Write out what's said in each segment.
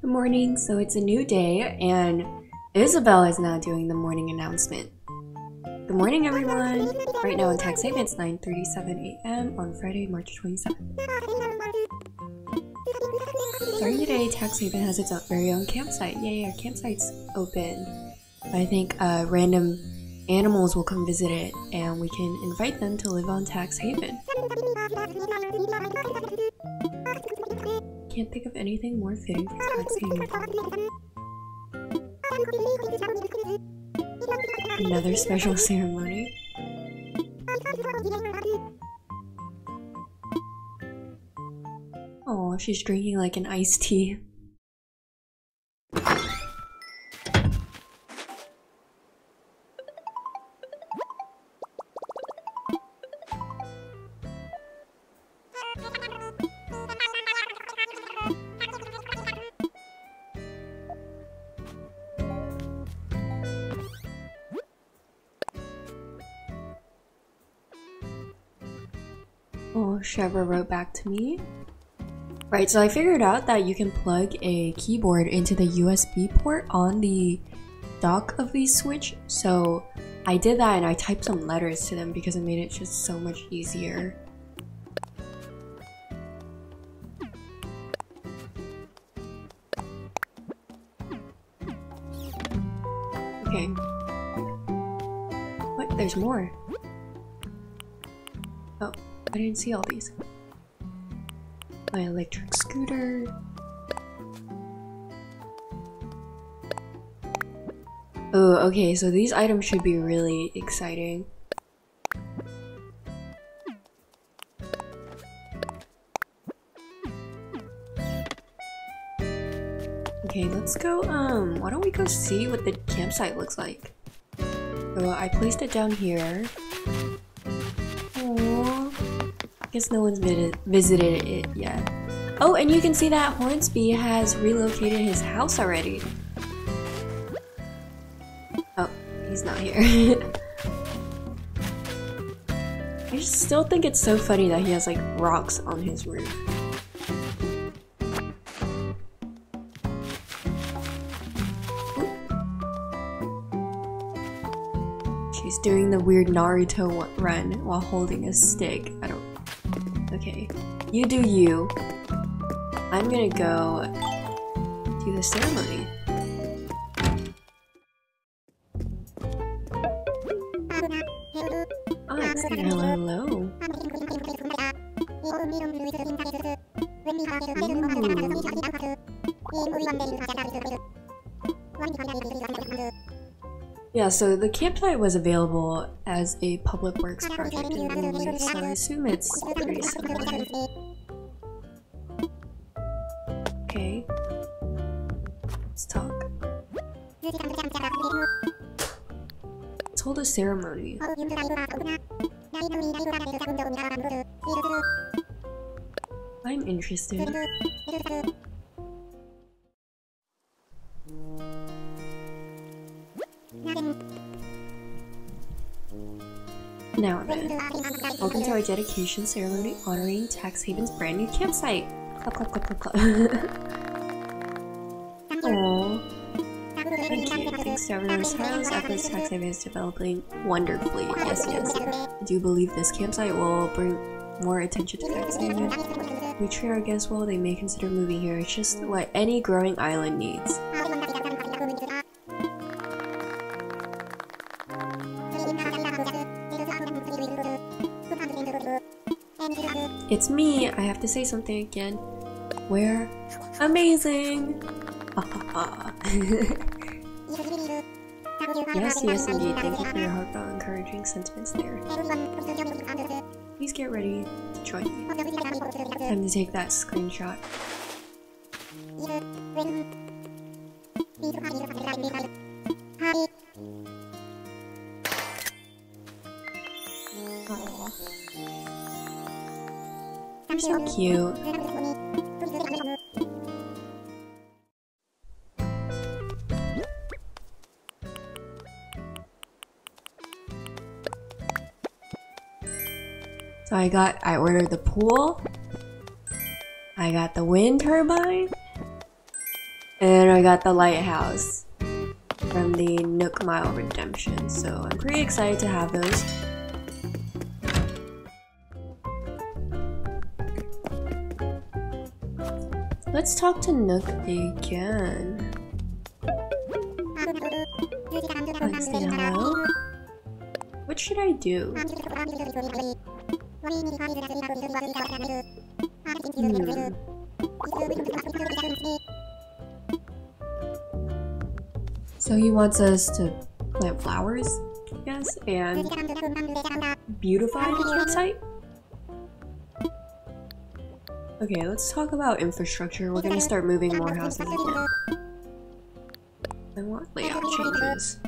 Good morning. So it's a new day, and Isabelle is now doing the morning announcement. Good morning, everyone. Right now in Taxhaven, it's 9:37 a.m. on Friday, March 27th. Starting today, Taxhaven has its very own campsite. Yay, our campsite's open. I think uh, random animals will come visit it, and we can invite them to live on Taxhaven. Can't think of anything more fitting for Taxhaven. Another special ceremony. Oh, she's drinking like an iced tea. Oh, Chevre wrote back to me. Right, so I figured out that you can plug a keyboard into the USB port on the dock of the Switch. So I did that and I typed some letters to them because it made it just so much easier. Okay. What? There's more. Oh, I didn't see all these. My electric scooter. Oh, okay, so these items should be really exciting. Okay, let's go, um, why don't we go see what the campsite looks like? So I placed it down here. Guess no one's visited it yet. Oh, and you can see that Hornsby has relocated his house already. Oh, he's not here. I still think it's so funny that he has like rocks on his roof. She's doing the weird Naruto run while holding a stick. You do you. I'm gonna go do the ceremony. Ah, it's hello, hello. Yeah, so the campsite was available as a public works project in the movie, so I assume it's pretty similar. Okay. Let's talk. Let's hold a ceremony. I'm interested. Welcome to our dedication ceremony honoring Tax Haven's brand new campsite. Clap, clap, clap, clap, clap. Aww. Thank you. Thanks to everyone's tireless efforts, Taxhaven is developing wonderfully. Yes, yes. I do believe this campsite will bring more attention to Tax Haven. We treat our guests well, they may consider moving here. It's just what any growing island needs. It's me! I have to say something again. We're amazing! Yes, yes indeed. Thank you for your heartfelt encouraging sentiments there. Please get ready to join me. Time to take that screenshot. You're so cute. So I got, I ordered the pool. I got the wind turbine. And I got the lighthouse from the Nook Mile Redemption, so I'm pretty excited to have those. Let's talk to Nook again. Hello. What should I do? Hmm. So he wants us to plant flowers, I guess, and beautify the website. Okay, let's talk about infrastructure. We're gonna start moving more houses again. I want layout changes.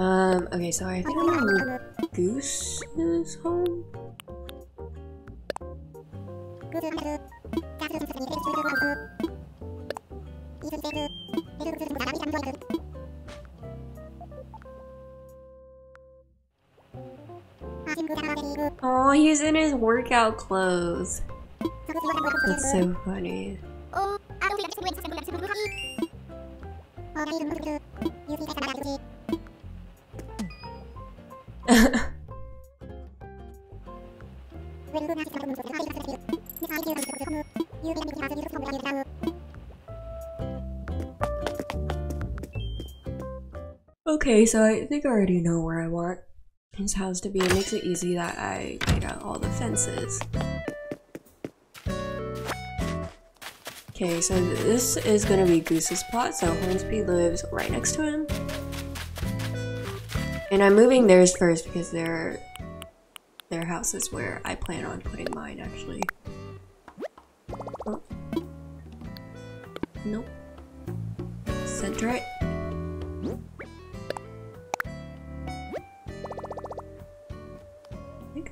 Um, okay, so I think I'm gonna move Goose's home. Oh, he's in his workout clothes. That's so funny. okay, so I think I already know where I want his house to be. It makes it easy that I take out all the fences. Okay, so this is gonna be Goose's plot, so Hornsby lives right next to him. And I'm moving theirs first because their their house is where I plan on putting mine actually. Oh. Nope. Center it.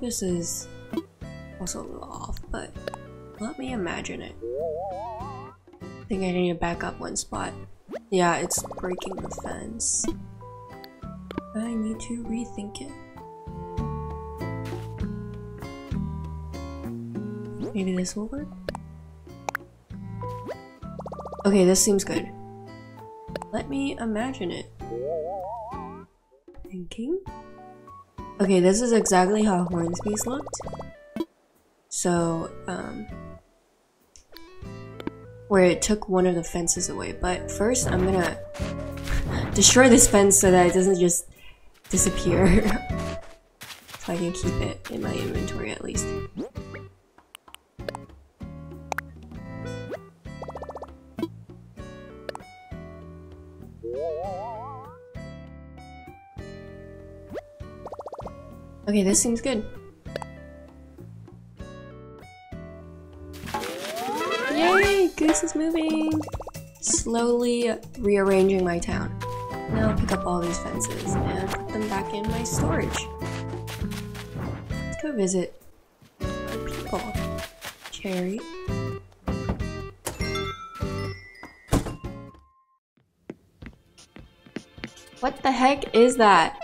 This is also a little off, but let me imagine it. I think I need to back up one spot. Yeah, it's breaking the fence. I need to rethink it. Maybe this will work? Okay, this seems good. Let me imagine it. Thinking? Okay, this is exactly how Hornsby's looked. So, um... Where it took one of the fences away. But first, I'm gonna destroy this fence so that it doesn't just disappear. so I can keep it in my inventory at least. Okay, this seems good. Yay! Goose is moving! Slowly rearranging my town. Now I'll pick up all these fences and put them back in my storage. Let's go visit our people. Cherry. What the heck is that?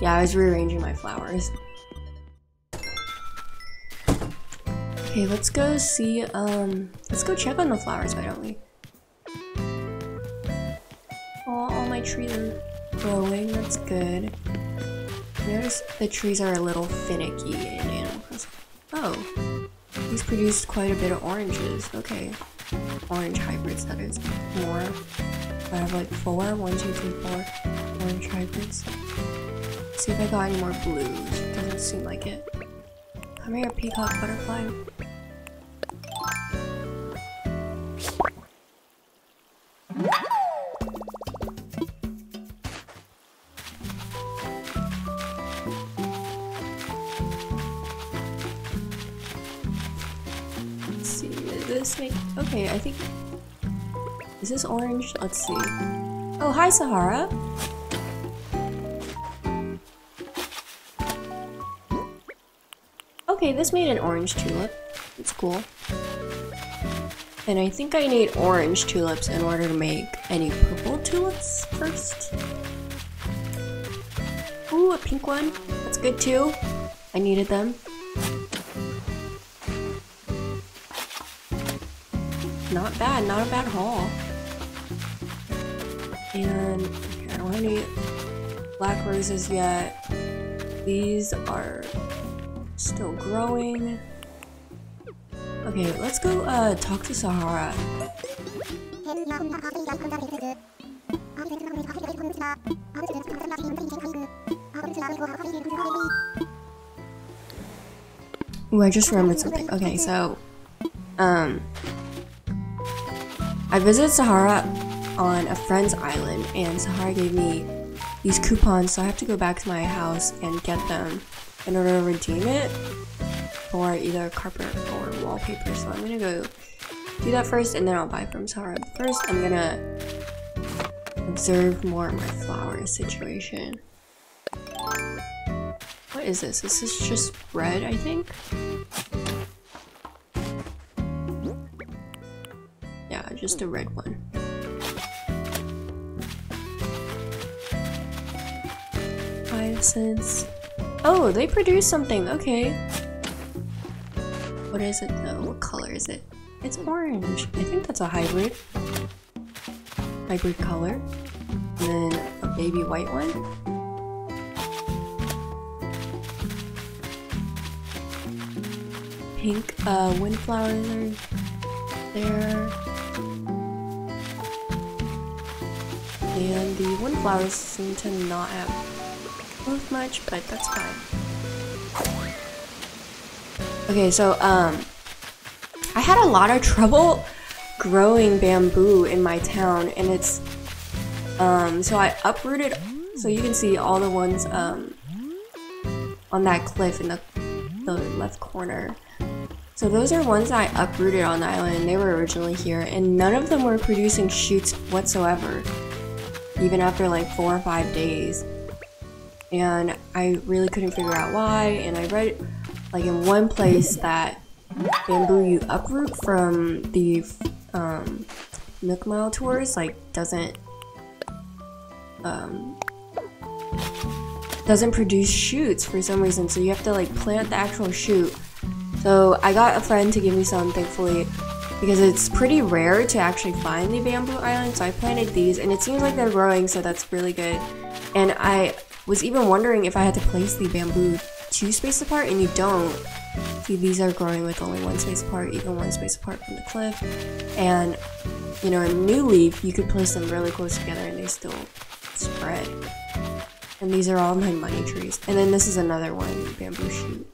Yeah, I was rearranging my flowers. Okay, let's go see, um, let's go check on the flowers, why don't we? Oh, all my trees are growing, that's good. Notice the trees are a little finicky in Animal Crossing. Oh, he's produced quite a bit of oranges, okay. Orange hybrids, that is, more. I have like four, one, two, three, four orange hybrids. See if I got any more blues. Doesn't seem like it. Come here, peacock butterfly. This make okay, I think is this orange? Let's see. Oh, hi, Saharah. Okay, this made an orange tulip. It's cool. And I think I need orange tulips in order to make any purple tulips first. Ooh, a pink one. That's good too. I needed them. Not bad, not a bad haul. And I don't have any black roses yet. These are still growing. Okay, let's go uh, talk to Saharah. Ooh, I just remembered something. Okay, so, um, I visited Saharah on a friend's island, and Saharah gave me these coupons, so I have to go back to my house and get them in order to redeem it for either carpet or wallpaper. So I'm gonna go do that first and then I'll buy from Saharah. First, I'm gonna observe more of my flower situation. What is this? This is just red, I think? Just a red one. Hyacinths. Oh, they produce something, okay. What is it though? What color is it? It's orange. I think that's a hybrid. Hybrid color. And then a baby white one. Pink uh, windflowers are there. And the windflowers seem to not have moved much, but that's fine. Okay, so um, I had a lot of trouble growing bamboo in my town, and it's um, so I uprooted. So you can see all the ones um on that cliff in the the left corner. So those are ones I uprooted on the island. They were originally here, and none of them were producing shoots whatsoever, even after like four or five days. And I really couldn't figure out why. And I read like in one place that bamboo you uproot from the um, Nook Mile tours like doesn't um, doesn't produce shoots for some reason so you have to like plant the actual shoot so I got a friend to give me some thankfully because it's pretty rare to actually find the bamboo island so I planted these and it seems like they're growing so that's really good and I was even wondering if I had to place the bamboo two spaces apart and you don't. See, these are growing with only one space apart, even one space apart from the cliff. And, you know, a New Leaf, you could place them really close together and they still spread. And these are all my money trees. And then this is another one, bamboo shoot.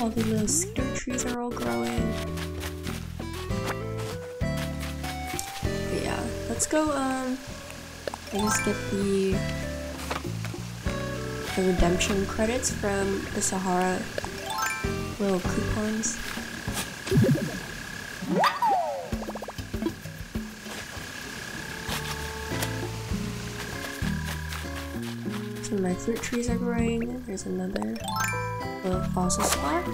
All the little cedar trees are all growing. But yeah, let's go, um, I just get the the redemption credits from the Saharah little coupons. My fruit trees are growing. There's another little fossil spot.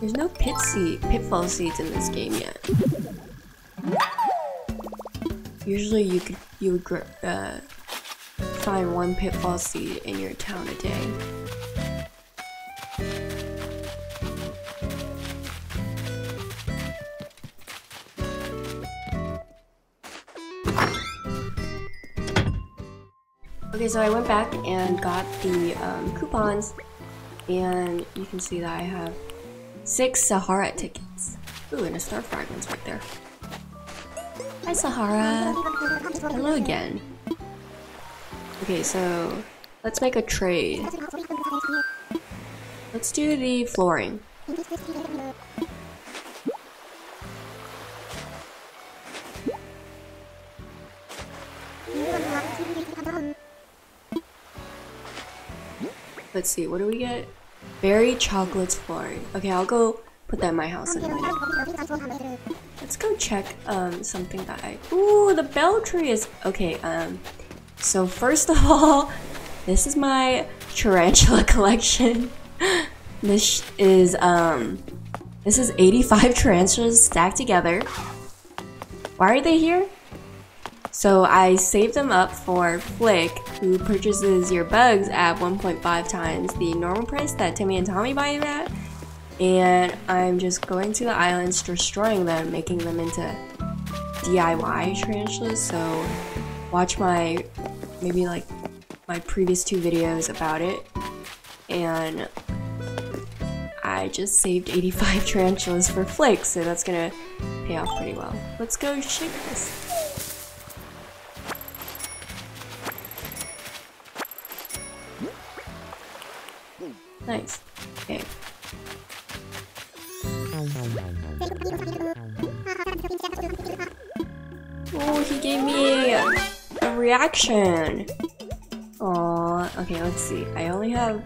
There's no pit seed, pitfall seeds in this game yet. Usually you could you would uh, find one pitfall seed in your town a day. Okay, so I went back and got the um, coupons, and you can see that I have six Saharah tickets. Ooh, and a star fragment's right there. Hi, Saharah. Hello again. Okay, so let's make a trade. Let's do the flooring. Let's see, what do we get? Berry chocolates flooring. Okay, I'll go put that in my house in a minute. Let's go check um something that I Ooh, the bell tree is okay, um so first of all, this is my tarantula collection. This is um this is 85 tarantulas stacked together. Why are they here? So I saved them up for Flick, who purchases your bugs at 1.5 times the normal price that Timmy and Tommy buy you at. And I'm just going to the islands, destroying them, making them into DIY tarantulas. So watch my, maybe like my previous two videos about it. And I just saved 85 tarantulas for Flick, so that's gonna pay off pretty well. Let's go shake this. Nice. Okay. Oh, he gave me a reaction. Oh, okay, let's see. I only have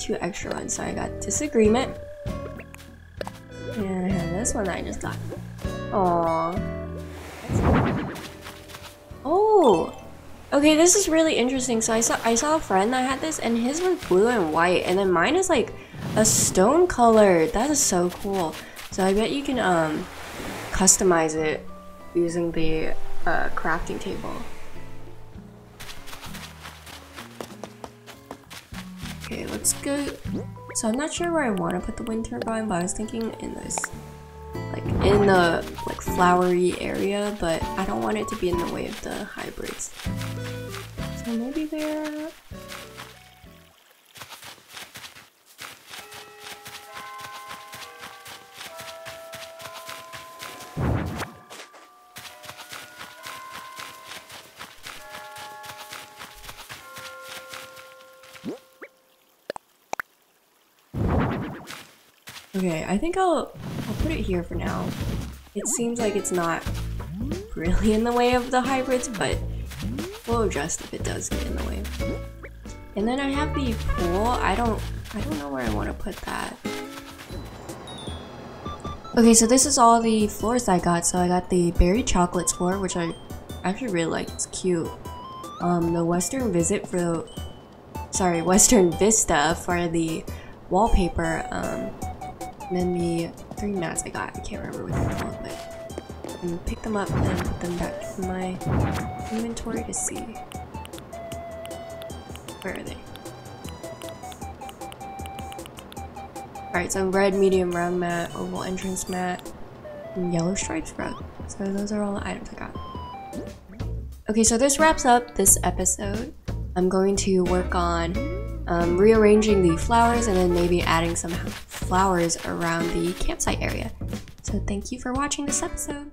two extra ones, so I got disagreement. And I have this one that I just got. Aww. Oh! Okay, this is really interesting. So I saw I saw a friend that had this and his was blue and white and then mine is like a stone color. That is so cool. So I bet you can um customize it using the uh, crafting table. Okay, let's go. So I'm not sure where I want to put the wind turbine, but I was thinking in this like in the like flowery area, but I don't want it to be in the way of the hybrids. Maybe there. Okay, I think I'll I'll put it here for now. It seems like it's not really in the way of the hybrids, but we'll adjust if it does get in the way. And then I have the pool. I don't I don't know where I want to put that. Okay, so this is all the floors I got. So I got the berry chocolate floor, which I actually really like. It's cute. Um, the Western Visit for the sorry, Western Vista for the wallpaper. Um, and then the three mats I got, I can't remember what they're called, but I'm pick them up and put them back in my inventory to see. Where are they? Alright, so red, medium, round mat, oval entrance mat, and yellow stripes rug. So those are all the items I got. Okay, so this wraps up this episode. I'm going to work on um, rearranging the flowers and then maybe adding some flowers around the campsite area. So thank you for watching this episode.